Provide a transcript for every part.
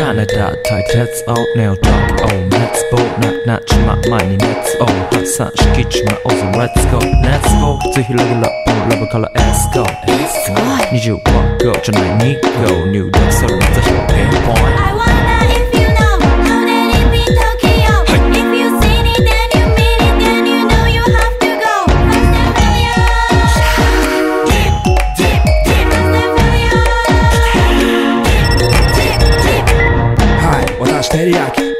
Canada, tight heads out, nail talk, oh, let's go, knock, knock, my money, let's go, oh, hot sun, she my also, let's go, let's go, to he level up, on level color, let's go, let's go, need you, walk, go, tonight, need go, new dance, so let's go, point. I wanna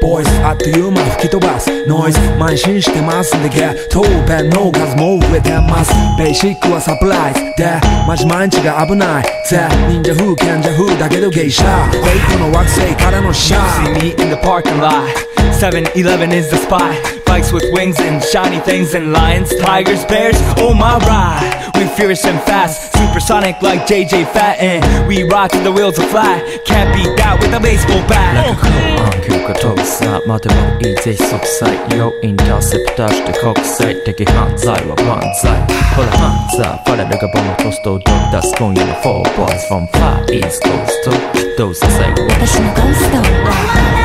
リヤキボイスあっという間吹き飛ばすノイズ慢心してますんでゲットペンの数も増えてますベーシックはサプライズでマジ毎日が危ないぜ忍者風賢者風だけど芸者フェイクの惑星からのシャ See ー me in the parking lot. 7-Eleven is the spot. bikes with wings and shiny things and lions, tigers, bears. Oh my ride, we furious and fast, supersonic like JJ Fad. We ride till the wheels are flat, can't beat that with a baseball bat. Like a four boys from Far East Coast. Those どうせ最後私のゴースト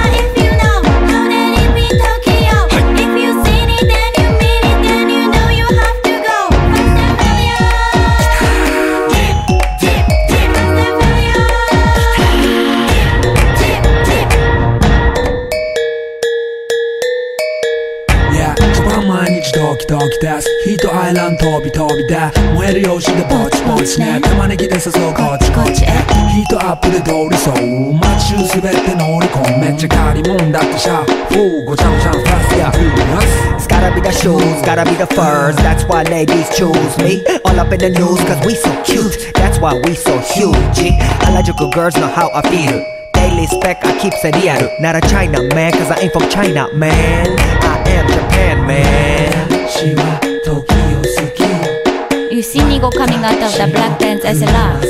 毎日ドキドキですヒートアイランド飛び飛びで燃えるよしでぼちぼちね玉ねぎで誘うこっちこっちへヒートアップで通りそう街中すべて乗り込むめっちゃ借りもんだってシャフーごちゃごちゃファスやフーラス It's gotta be the shoes, gotta be the furs. That's why ladies choose me. All up in the news, cause we so cute. That's why we so huge. Harajuku girls know how I feel. Daily spec, I keep it real. Not a China man, cause I ain't from China, man. I am Japan, man. は時を過ぎ You see Nigo coming out of the black dance as a love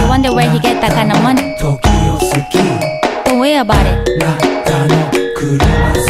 You wonder where he get that kind of money Don't worry about it 中の車